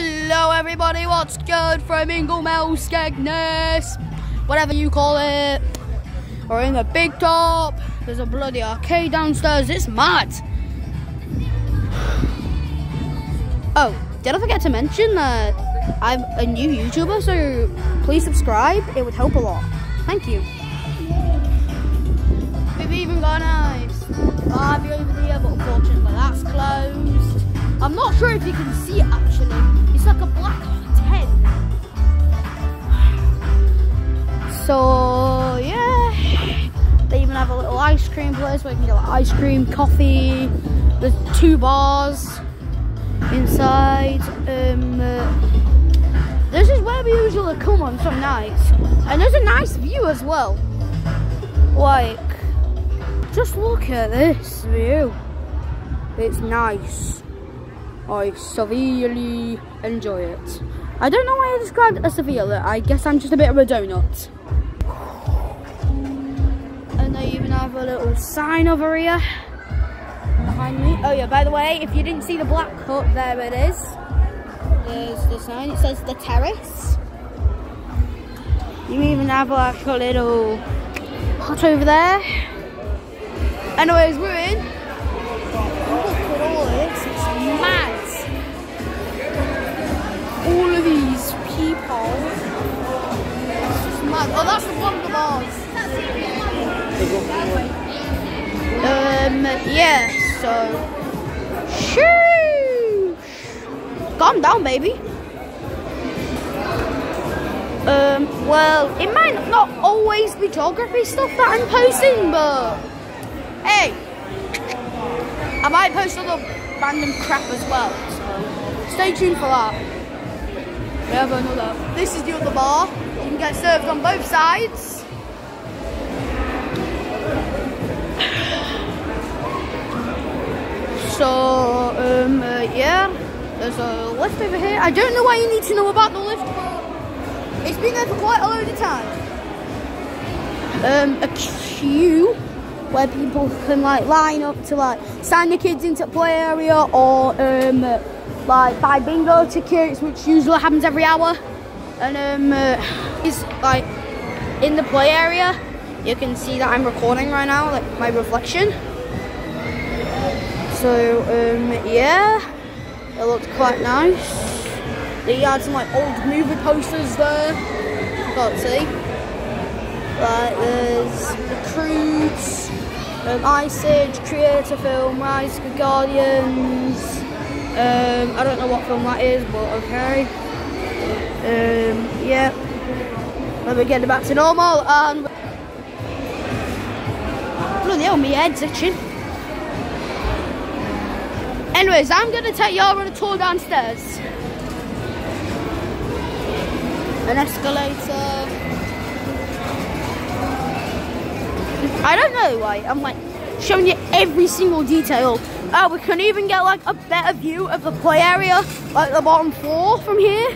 Hello everybody, what's good from Ingoldmells, Skegness, whatever you call it. We're in the big top. There's a bloody arcade downstairs. It's mad. Oh, did I forget to mention that I'm a new YouTuber, so please subscribe. It would help a lot. Thank you. We've even got a nice Barbie over here, but unfortunately that's closed. I'm not sure if you can see it actually. So yeah, they even have a little ice cream place where you can get like, ice cream, coffee. There's two bars inside. Um, uh, this is where we usually come on some nights, and there's a nice view as well. Like, just look at this view. It's nice. I severely enjoy it. I don't know why I described it as severely. I guess I'm just a bit of a donut. Have a little sign over here behind me. Oh yeah, by the way, if you didn't see the black hut, there it is. There's the sign. It says the terrace. You even have like a little hut over there. Anyways, we're in. Oh, look at all this. It's mad. All of these people. It's just mad. Oh, that's the Wonder Bars. Um, yeah, so. Sheesh. Calm down, baby. Um, well, it might not always be geography stuff that I'm posting, but hey, I might post other random crap as well, so stay tuned for that. We have another. This is the other bar. You can get served on both sides. So, um, uh, yeah, there's a lift over here. I don't know why you need to know about the lift, it's been there for quite a load of time. Um, a queue where people can like line up to like sign the kids into play area or um, like buy bingo tickets, which usually happens every hour. And um, uh, like in the play area. You can see that I'm recording right now, like my reflection. So um, yeah, it looked quite nice. They had some like old movie posters there. Can't see. Like there's Recruits, um, Ice Age, Creator Film, Rise of the Guardians. Um, I don't know what film that is, but okay. Um, yeah. Let me get back to normal and bloody hell, my head's itching. Anyways, I'm gonna take y'all on a tour downstairs. An escalator. I don't know why. I'm like showing you every single detail. Oh, we can even get like a better view of the play area, like the bottom floor from here.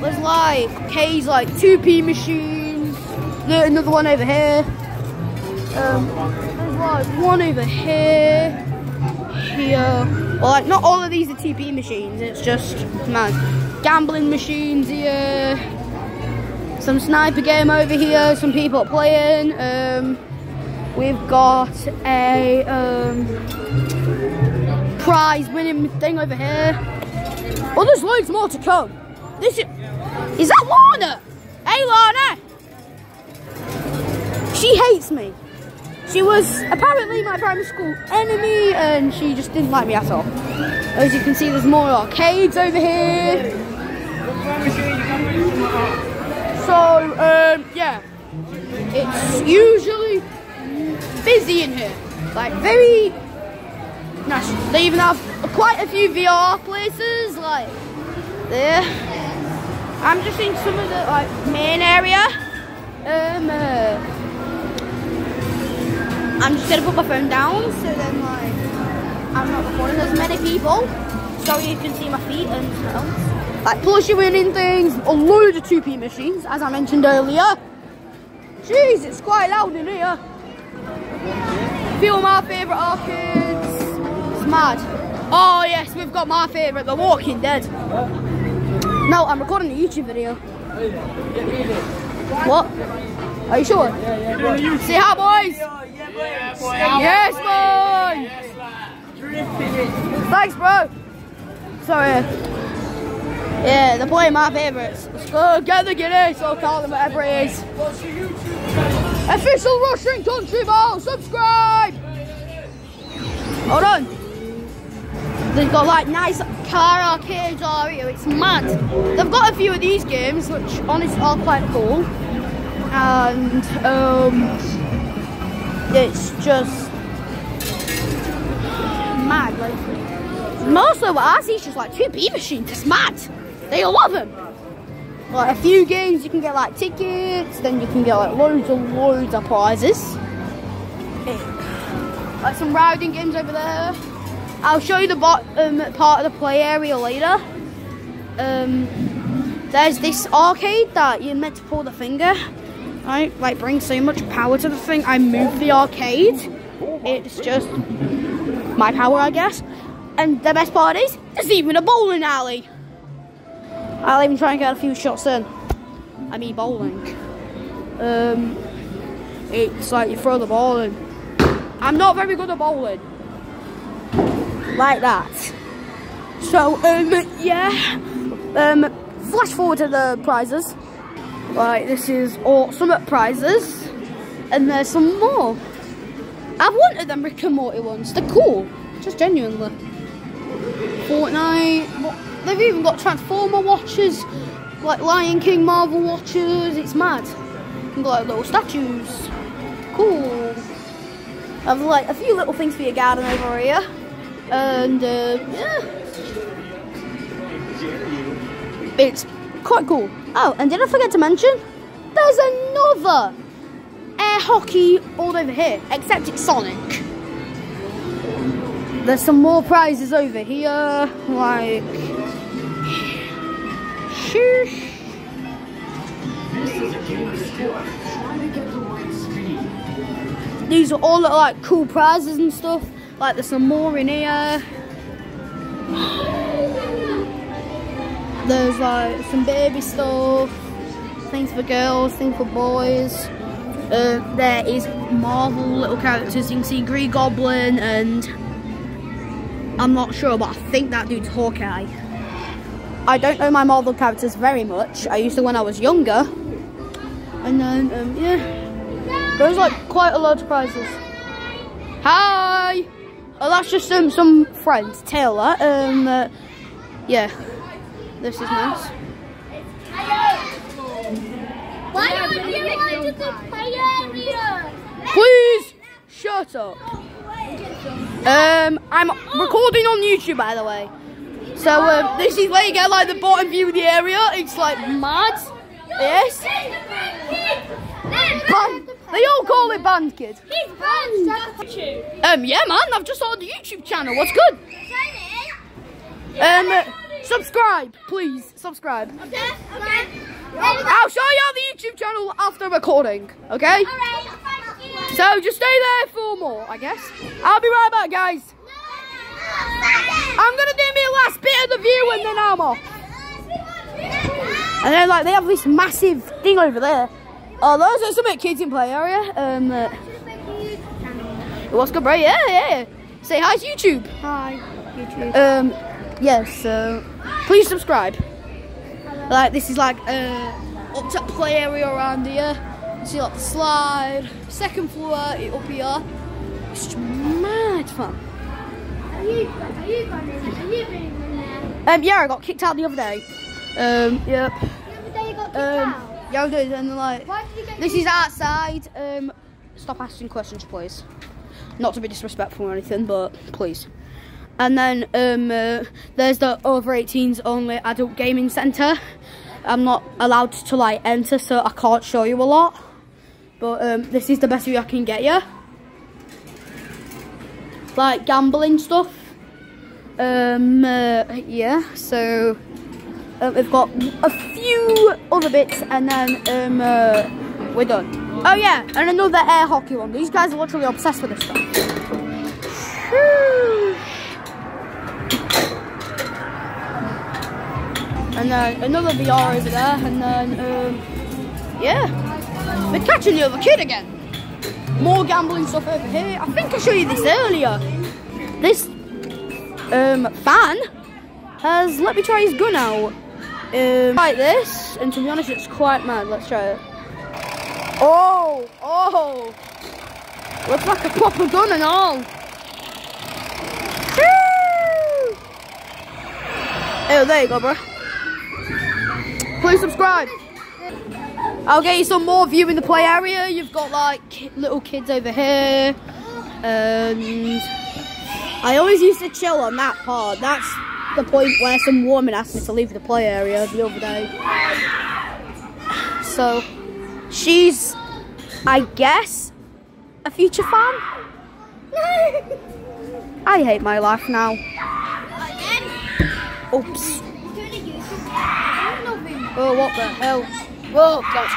There's like K's like 2p machines. There's another one over here. Um, there's like one over here, here. Well, like not all of these are 2p machines. It's just man, gambling machines here. Some sniper game over here. Some people playing. Um, We've got a um, prize winning thing over here. Oh, there's loads more to come. This is, is that Lana? Hey, Lana. She hates me. She was apparently my primary school enemy and she just didn't like me at all. As you can see, there's more arcades over here. So, um, yeah. It's usually busy in here. Like very nice. They even have quite a few VR places like there. I'm just in some of the like main area. Um, uh, I'm just gonna put my phone down so then like I'm not recording as many people. So you can see my feet and stuff. Like plushie winning things, a load of 2p machines, as I mentioned earlier. Jeez, it's quite loud in here. Few of my favourite arcades. It's mad. Oh yes, we've got my favourite, The Walking Dead. No, I'm recording a YouTube video. What? Are you sure? Say hi, boys. Yes, boys. Thanks, bro. Sorry. Yeah, they're playing my favourites. Let's go get the Guinness or call them whatever it is. Official Russian Countryball, subscribe! Hold on. They've got like nice car arcades all here, it's mad. They've got a few of these games which honestly are quite cool. And um, it's just mad. Like most of what I see is just like 2p machines, it's mad. They all love them. Like a few games you can get like tickets, then you can get like loads and loads of prizes. Like some riding games over there. I'll show you the bottom part of the play area later. Um, there's this arcade that you're meant to pull the finger. Right, like bring so much power to the thing. I move the arcade. It's just my power, I guess. And the best part is, there's even a bowling alley. I'll even try and get a few shots in. I mean bowling. Um, it's like you throw the ball in. I'm not very good at bowling. Like that. So, um, yeah. Um, flash forward to the prizes. Right, this is all some prizes. And there's some more. I've wanted them Rick and Morty ones. They're cool. Just genuinely. Fortnite. They've even got Transformer watches, like Lion King Marvel watches. It's mad. You've got like little statues. Cool. I've like a few little things for your garden over here. And uh, yeah. It's quite cool. Oh, and did I forget to mention? There's another air hockey all over here, except it's Sonic. There's some more prizes over here, like Sheesh. These are all like cool prizes and stuff. Like there's some more in here. There's like some baby stuff, things for girls, things for boys. Uh, there is Marvel little characters. You can see Green Goblin and I'm not sure, but I think that dude's Hawkeye. I don't know my Marvel characters very much. I used to when I was younger. And then, um, yeah. There's like quite a lot of prizes. Hi! Oh, that's just um, some friends. Taylor. Um, uh, yeah. This is nice. Why don't you want to the play area? Please, shut up. Um, I'm recording on YouTube, by the way. So um, this is where you get like the bottom view of the area. It's like mad. Yes. Band. They all call it band kid. He's banned. Um, yeah, man. I've just started the YouTube channel. What's good? Um, subscribe, please. Subscribe. Okay, okay. I'll show you on the YouTube channel after recording. Okay. Alright. So just stay there for more, I guess. I'll be right back, guys. I'm gonna do my last bit of the view and then I'm off. And then like they have this massive thing over there. Oh, those are some kids in play area. Um, uh, what's good, bro? Yeah, yeah. Say hi to YouTube. Hi, YouTube. Um, yes. so please subscribe. Like this is like uh, up top play area around here. You see like the slide, second floor up here. It's just mad fun. Are you, are you going in? Are you being in there? Um, yeah, I got kicked out the other day. Um, yep. The other day you got kicked out. yeah, I did, and like, this is outside. Um, stop asking questions, please. Not to be disrespectful or anything, but please. And then um, uh, there's the over 18s only adult gaming centre. I'm not allowed to like enter, so I can't show you a lot. But um, this is the best view I can get you. Like gambling stuff. Um, uh, yeah, so um, we've got a few other bits and then um, uh, we're done. Oh yeah, and another air hockey one. These guys are literally obsessed with this stuff. Whew. And then another VR over there, and then, um, yeah. We're catching the other kid again. More gambling stuff over here. I think I showed you this earlier. This um, fan has let me try his gun out. Um, like this, and to be honest, it's quite mad. Let's try it. Oh, oh, looks like a proper gun and all. Woo! Oh, there you go, bro. Please subscribe. I'll get you some more view in the play area. You've got like little kids over here, and I always used to chill on that part. That's the point where some woman asked me to leave the play area the other day. So, she's, I guess, a future fan. I hate my life now. Oops. Oh, what the hell? Whoa, God.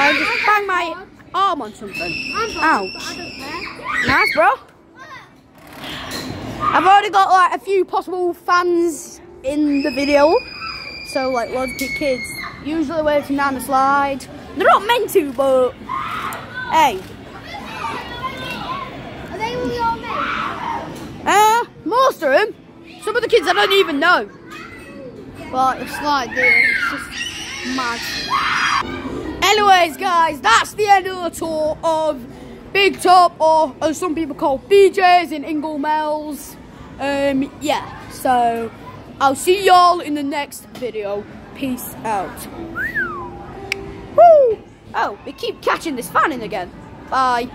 I just banged my arm on something. Ouch. Nice, bro. I've already got like a few possible fans in the video. So like loads of kids usually waiting down the slide. They're not meant to, but hey. Are they all your mates? Uh, most of them. Some of the kids I don't even know. But it's like it's just mad. Anyways, guys, that's the end of the tour of Big Top, or as some people call BJ's in Ingoldmells. Um, yeah, so I'll see y'all in the next video. Peace out. Woo! Oh, we keep catching this fan in again. Bye.